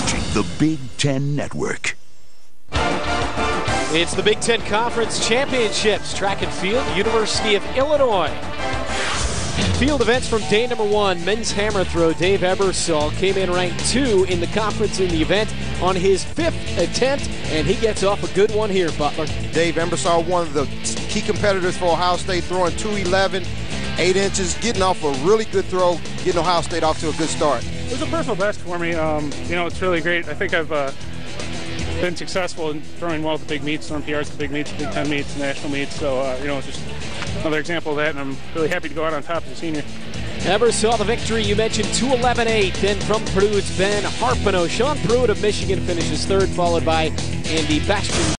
watching the Big Ten Network. It's the Big Ten Conference Championships, track and field, University of Illinois. Field events from day number one, men's hammer throw. Dave Ebersole came in ranked two in the conference in the event on his fifth attempt, and he gets off a good one here, Butler. Dave Ebersole, one of the key competitors for Ohio State, throwing 211, eight inches, getting off a really good throw, getting Ohio State off to a good start. It was a personal best for me. Um, you know, it's really great. I think I've uh, been successful in throwing well at the big meets, throwing PRs the big meets, Big Ten meets, the national meets. So, uh, you know, it's just another example of that, and I'm really happy to go out on top as a senior. Ebersole the victory. You mentioned 211.8. Then from Purdue, it's Ben Harpino. Sean Pruitt of Michigan finishes third, followed by Andy Bastian.